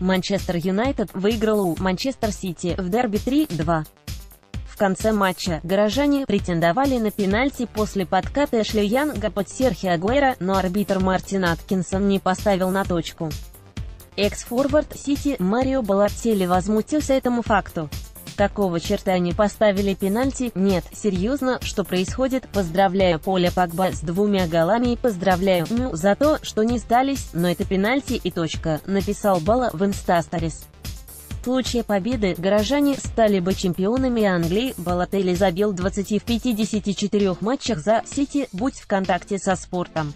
Манчестер Юнайтед выиграл у Манчестер Сити в дерби 3-2. В конце матча горожане претендовали на пенальти после подката Эшли Янга под Серхио Агуэро, но арбитр Мартин Аткинсон не поставил на точку. Экс-форвард Сити Марио Балотелли возмутился этому факту. Какого черта не поставили пенальти? Нет, серьезно, что происходит? Поздравляю Поля Погба с двумя голами и поздравляю МЮ за то, что не сдались, но это пенальти и точка, написал Бало в Instastories. В случае победы горожане стали бы чемпионами Англии. Балотелли забил 20 в 54 матчах за Сити, будь в контакте со спортом.